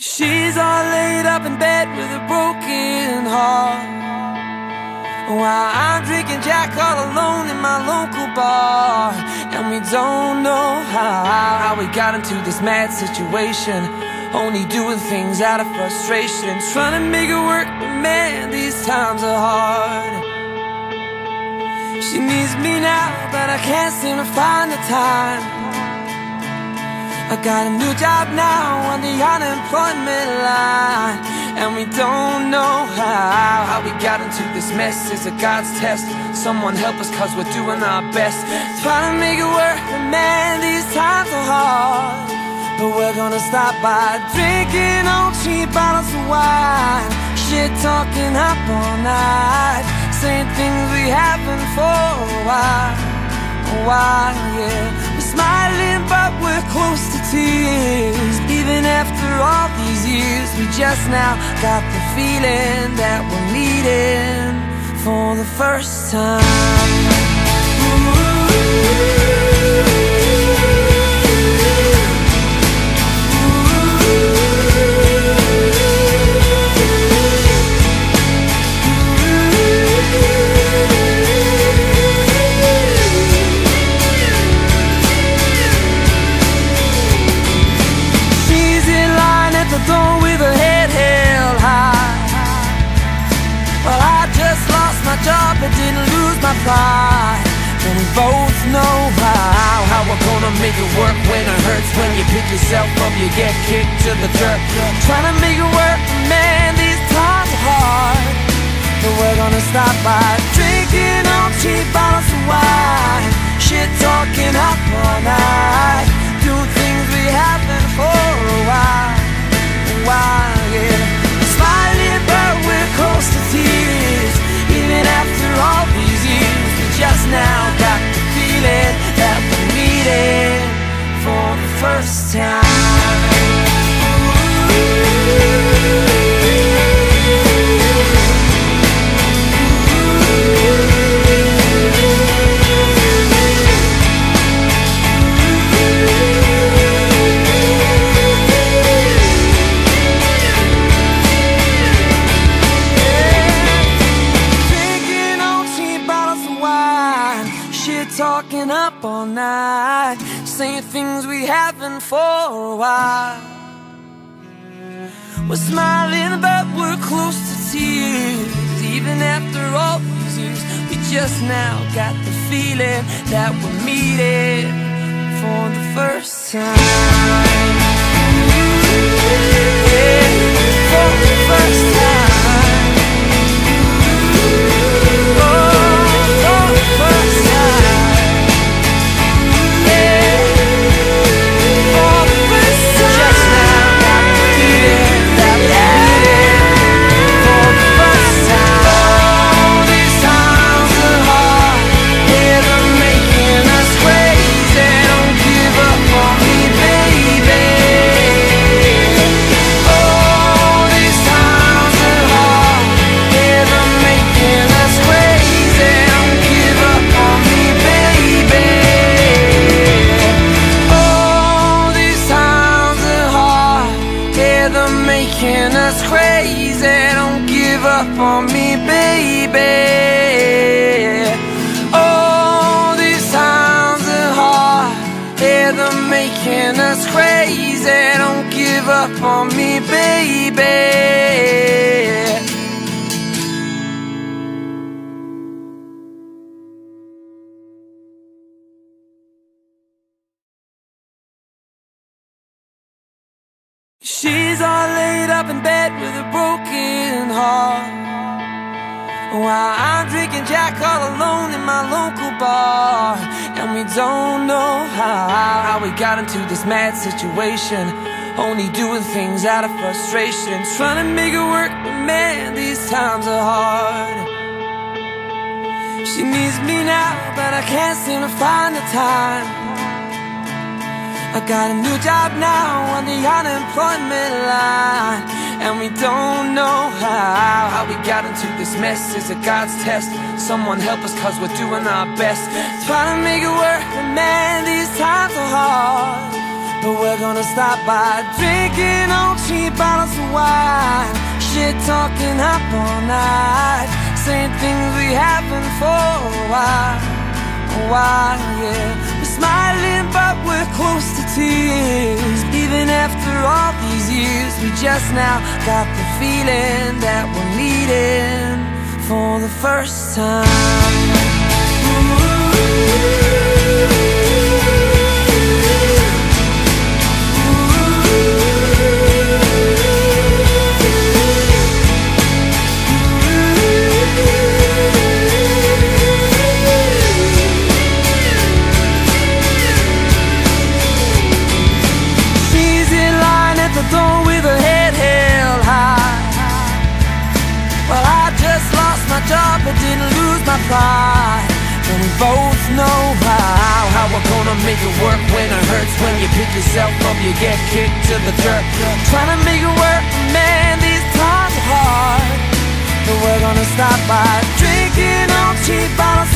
She's all laid up in bed with a broken heart. While I'm drinking Jack all alone in my local bar. And we don't know how, how we got into this mad situation. Only doing things out of frustration. Trying to make it work, but man, these times are hard. She needs me now, but I can't seem to find the time I got a new job now on the unemployment line. And we don't know how How we got into this mess. Is a God's test. Someone help us cause we're doing our best. Trying to make it work, man, these times are hard. But we're gonna stop by drinking on cheap bottles of wine. Shit talking up all night. Saying things we haven't for a while. A while, yeah. We're smiling these years We just now got the feeling that we're meeting For the first time. She's lose And we both know how. How we're gonna make it work when it hurts When you pick yourself up, you get kicked to the dirt Trying to make it work, man, these times are hard. But we're gonna stop by drinking on cheap bottles of wine. Shit talking up all night now got the feeling That we're meeting For the first time Saying things we haven't for a while. We're smiling but we're close to tears. Even after all these years We just now got the feeling That we're meeting For the first time. Yeah, For the first time baby. Oh, these times are hard. Yeah, they're making us crazy. Don't give up on me, baby. She's all laid up in bed with a broken heart While I'm drinking Jack all alone in my local bar. And we don't know how, how we got into this mad situation. Only doing things out of frustration. Trying to make it work, but man, these times are hard. She needs me now, but I can't seem to find the time. I got a new job now on the unemployment line And we don't know how. How we got into this mess is a God's test. Someone help us cause we're doing our best. Trying to make it work, but man, these times are hard. But we're gonna stop by drinking on cheap bottles here talking up all night. Saying things we haven't for a while. A while, yeah years We just now got the feeling that we're meeting For the first time pride And we both know how How we're gonna make it work when it hurts When you pick yourself up, you get kicked to the dirt. Trying to make it work, man, these times are hard. But we're gonna stop by drinking on cheap bottles